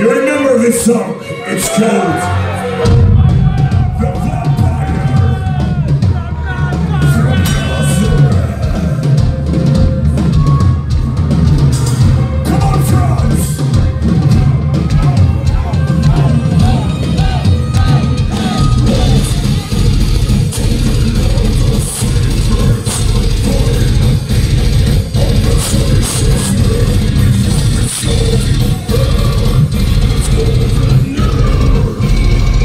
You remember this song? It's called